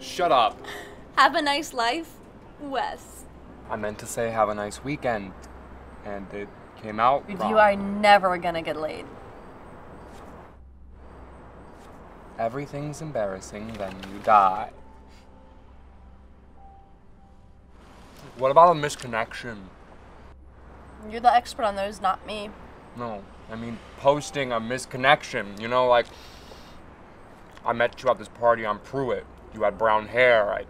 Shut up. Have a nice life, Wes. I meant to say have a nice weekend, and it came out wrong. You are never gonna get laid. Everything's embarrassing, then you die. What about a missed connection? You're the expert on those, not me. No, I mean posting a missed connection. You know, like I met you at this party on Pruitt. You had brown hair. I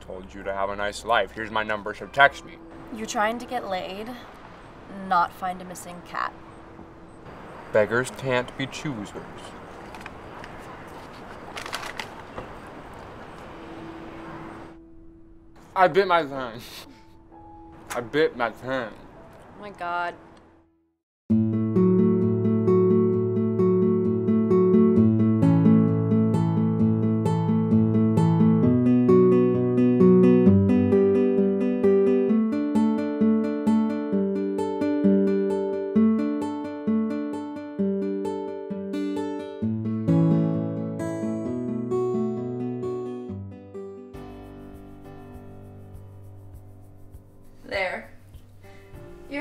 told you to have a nice life. Here's my number, so text me. You're trying to get laid, not find a missing cat. Beggars can't be choosers. I bit my tongue. I bit my tongue. Oh my god.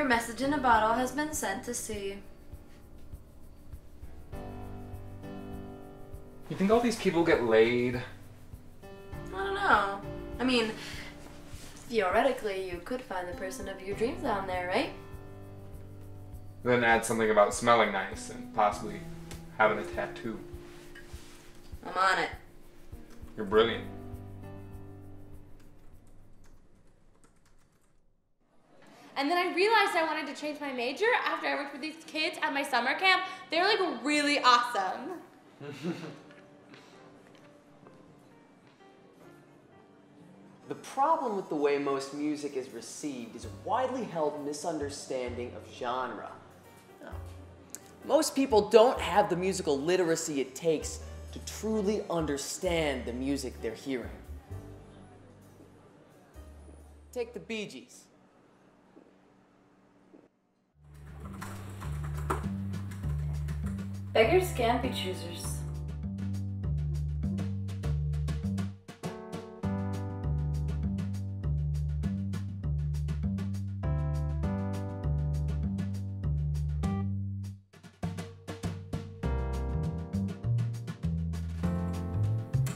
Your message in a bottle has been sent to sea. You think all these people get laid? I don't know. I mean, theoretically, you could find the person of your dreams down there, right? Then add something about smelling nice and possibly having a tattoo. I'm on it. You're brilliant. And then I realized I wanted to change my major after I worked with these kids at my summer camp. They're like really awesome. The problem with the way most music is received is a widely held misunderstanding of genre. Now, Most people don't have the musical literacy it takes to truly understand the music they're hearing. Take the Bee Gees. Beggars can't be choosers.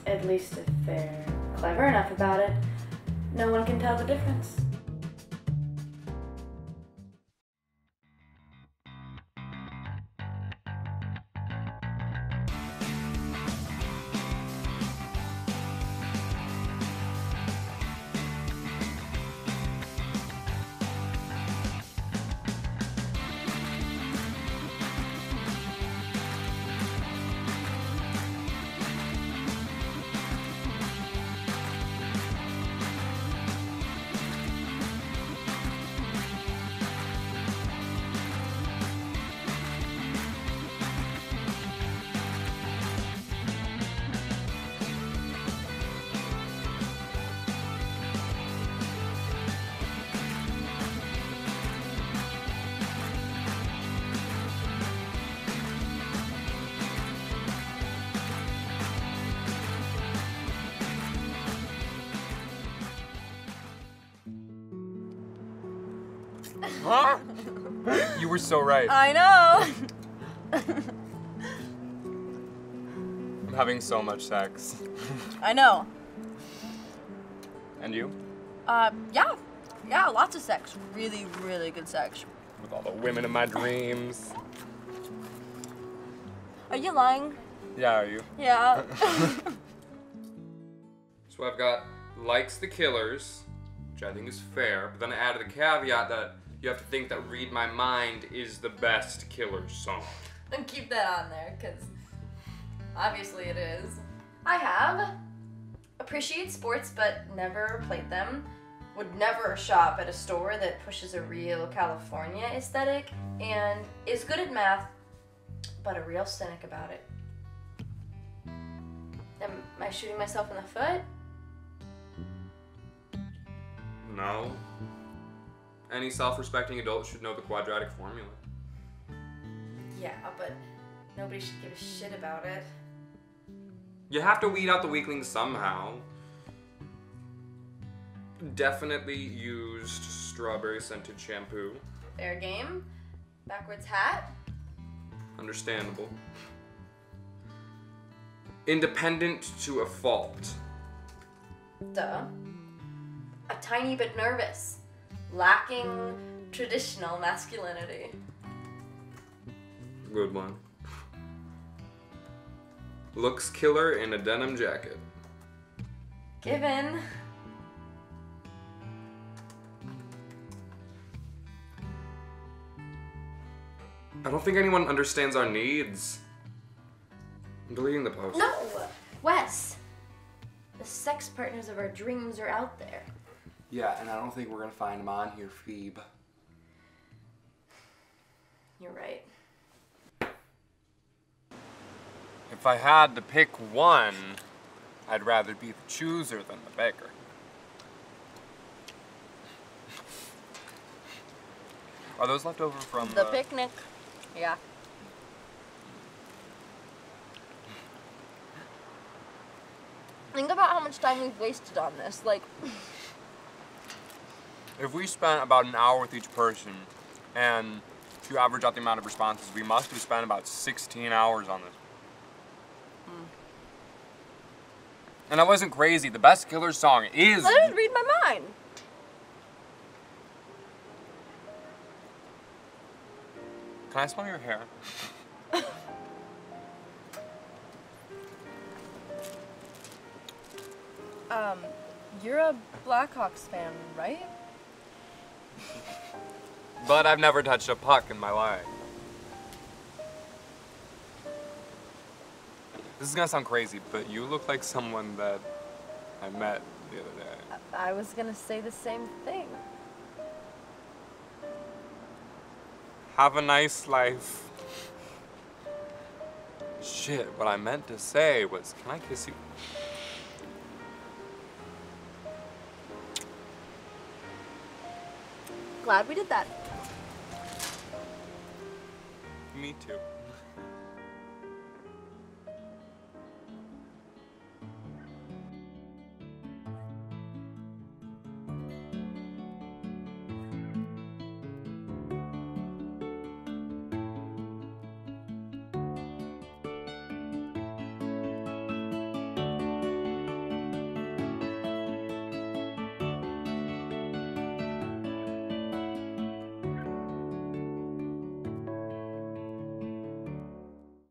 At least if they're clever enough about it, no one can tell the difference. Huh? you were so right. I know! I'm having so much sex. I know. And you? Uh, yeah. Yeah, lots of sex. Really, really good sex. With all the women in my dreams. Are you lying? Yeah, are you? Yeah. So I've got likes the killers, which I think is fair, but then I added the caveat that you have to think that Read My Mind is the best killer song. And keep that on there, because obviously it is. I have. Appreciate sports, but never played them. Would never shop at a store that pushes a real California aesthetic. And is good at math, but a real cynic about it. Am I shooting myself in the foot? No. Any self-respecting adult should know the quadratic formula. Yeah, but nobody should give a shit about it. You have to weed out the weaklings somehow. Definitely used strawberry scented shampoo. Fair game. Backwards hat. Understandable. Independent to a fault. Duh. A tiny bit nervous. Lacking traditional masculinity. Good one. Looks killer in a denim jacket. Given. I don't think anyone understands our needs. I'm deleting the post. No! Wes! The sex partners of our dreams are out there. Yeah, and I don't think we're gonna find them on here, Phoebe. You're right. If I had to pick one, I'd rather be the chooser than the baker. Are those left over from The picnic. Yeah. Think about how much time we've wasted on this. Like, If we spent about an hour with each person, and if you average out the amount of responses, we must have spent about 16 hours on this. And I wasn't crazy. The best Killer song is. let it read my mind. Can I smell your hair? Um, you're a Blackhawks fan, right? But I've never touched a puck in my life. This is gonna sound crazy, but you look like someone that I met the other day. I was gonna say the same thing. Have a nice life. Shit, what I meant to say was, can I kiss you? Glad we did that. Me too.